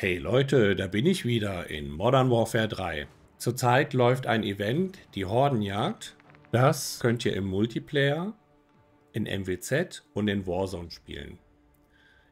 Hey Leute, da bin ich wieder in Modern Warfare 3. Zurzeit läuft ein Event, die Hordenjagd. Das könnt ihr im Multiplayer, in MWZ und in Warzone spielen.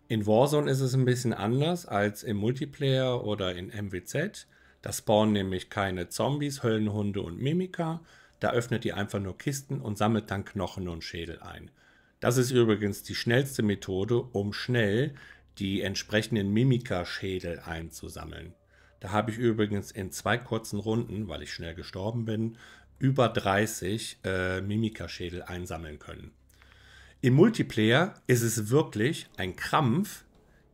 In Warzone ist es ein bisschen anders als im Multiplayer oder in MWZ. Da spawnen nämlich keine Zombies, Höllenhunde und Mimika. Da öffnet ihr einfach nur Kisten und sammelt dann Knochen und Schädel ein. Das ist übrigens die schnellste Methode, um schnell die entsprechenden Mimika-Schädel einzusammeln. Da habe ich übrigens in zwei kurzen Runden, weil ich schnell gestorben bin, über 30 äh, Mimika-Schädel einsammeln können. Im Multiplayer ist es wirklich ein Krampf,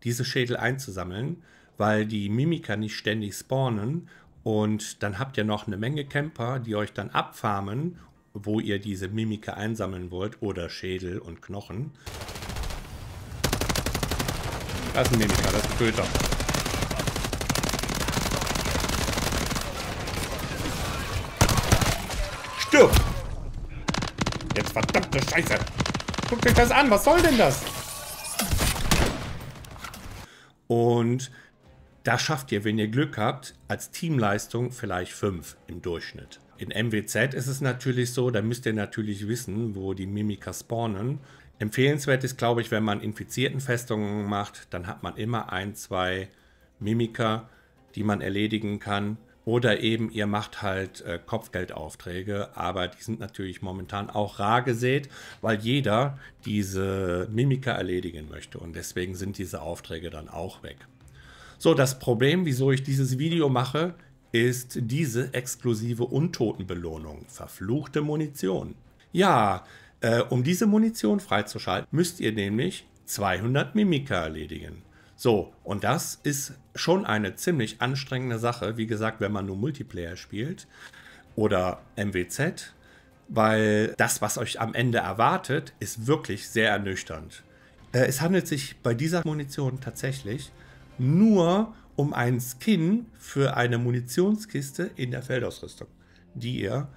diese Schädel einzusammeln, weil die Mimika nicht ständig spawnen und dann habt ihr noch eine Menge Camper, die euch dann abfarmen, wo ihr diese Mimika einsammeln wollt oder Schädel und Knochen. Das ist ein Mimika, das ist ein Köter. Stirb! Jetzt verdammte Scheiße! Guckt euch das an, was soll denn das? Und da schafft ihr, wenn ihr Glück habt, als Teamleistung vielleicht 5 im Durchschnitt. In MWZ ist es natürlich so, da müsst ihr natürlich wissen, wo die Mimika spawnen. Empfehlenswert ist, glaube ich, wenn man infizierten Festungen macht, dann hat man immer ein, zwei Mimiker, die man erledigen kann. Oder eben ihr macht halt äh, Kopfgeldaufträge, aber die sind natürlich momentan auch rar gesät, weil jeder diese Mimiker erledigen möchte und deswegen sind diese Aufträge dann auch weg. So, das Problem, wieso ich dieses Video mache, ist diese exklusive Untotenbelohnung, verfluchte Munition. Ja, äh, um diese Munition freizuschalten, müsst ihr nämlich 200 Mimika erledigen. So, und das ist schon eine ziemlich anstrengende Sache, wie gesagt, wenn man nur Multiplayer spielt oder MWZ, weil das, was euch am Ende erwartet, ist wirklich sehr ernüchternd. Äh, es handelt sich bei dieser Munition tatsächlich nur um einen Skin für eine Munitionskiste in der Feldausrüstung, die ihr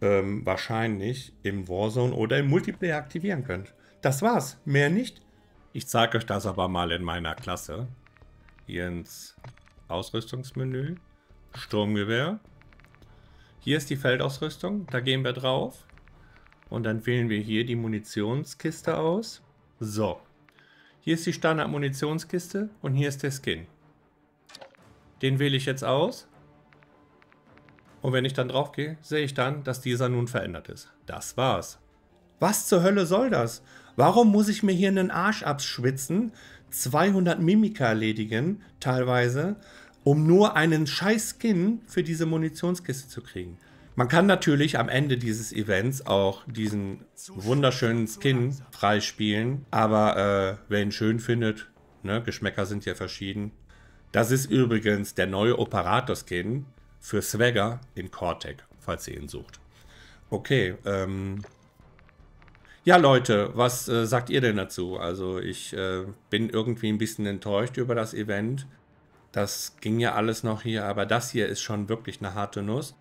ähm, wahrscheinlich im Warzone oder im Multiplayer aktivieren könnt. Das war's, mehr nicht. Ich zeige euch das aber mal in meiner Klasse. Hier ins Ausrüstungsmenü, Sturmgewehr. Hier ist die Feldausrüstung, da gehen wir drauf. Und dann wählen wir hier die Munitionskiste aus. So, hier ist die Standard-Munitionskiste und hier ist der Skin. Den wähle ich jetzt aus. Und wenn ich dann drauf gehe, sehe ich dann, dass dieser nun verändert ist. Das war's. Was zur Hölle soll das? Warum muss ich mir hier einen Arsch abschwitzen, 200 Mimika erledigen, teilweise, um nur einen scheiß Skin für diese Munitionskiste zu kriegen? Man kann natürlich am Ende dieses Events auch diesen wunderschönen Skin freispielen, aber äh, wer ihn schön findet, ne, Geschmäcker sind ja verschieden. Das ist übrigens der neue Operator-Skin für Swagger in Cortec, falls ihr ihn sucht. Okay, ähm... Ja, Leute, was äh, sagt ihr denn dazu? Also ich äh, bin irgendwie ein bisschen enttäuscht über das Event. Das ging ja alles noch hier, aber das hier ist schon wirklich eine harte Nuss.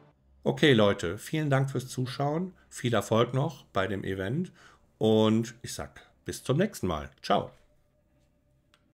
Okay, Leute, vielen Dank fürs Zuschauen. Viel Erfolg noch bei dem Event. Und ich sag bis zum nächsten Mal. Ciao.